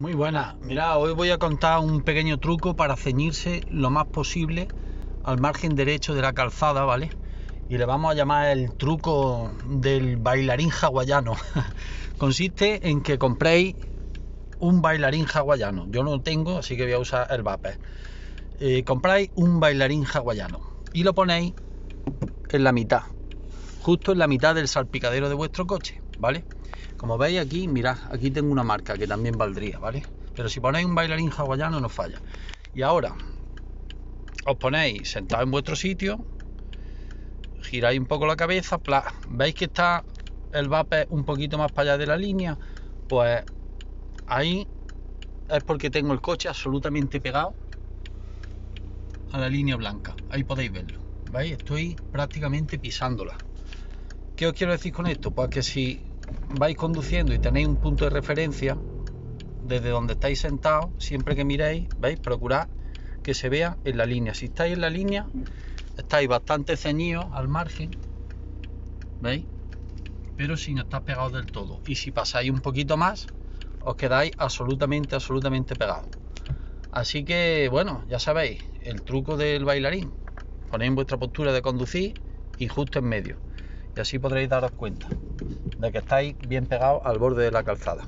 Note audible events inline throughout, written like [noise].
Muy buena. Mira, hoy voy a contar un pequeño truco para ceñirse lo más posible al margen derecho de la calzada, ¿vale? Y le vamos a llamar el truco del bailarín hawaiano. [laughs] Consiste en que compréis un bailarín hawaiano. Yo no lo tengo, así que voy a usar el vapor. Eh, compráis un bailarín hawaiano y lo ponéis en la mitad, justo en la mitad del salpicadero de vuestro coche, ¿vale? Como veis aquí, mirad, aquí tengo una marca que también valdría, ¿vale? Pero si ponéis un bailarín hawaiano no falla. Y ahora os ponéis sentado en vuestro sitio, giráis un poco la cabeza, veis que está el vape un poquito más para allá de la línea, pues ahí es porque tengo el coche absolutamente pegado a la línea blanca. Ahí podéis verlo. ¿Veis? Estoy prácticamente pisándola. ¿Qué os quiero decir con esto? Pues que si vais conduciendo y tenéis un punto de referencia desde donde estáis sentados, siempre que miréis, veis, procurad que se vea en la línea. Si estáis en la línea, estáis bastante ceñidos al margen, ¿veis? Pero sin estar pegados del todo. Y si pasáis un poquito más, os quedáis absolutamente, absolutamente pegados. Así que, bueno, ya sabéis, el truco del bailarín. Ponéis vuestra postura de conducir y justo en medio. Y así podréis daros cuenta de que estáis bien pegados al borde de la calzada.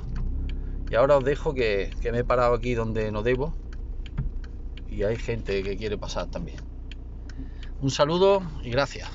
Y ahora os dejo que, que me he parado aquí donde no debo y hay gente que quiere pasar también. Un saludo y gracias.